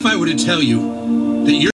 if I were to tell you that you're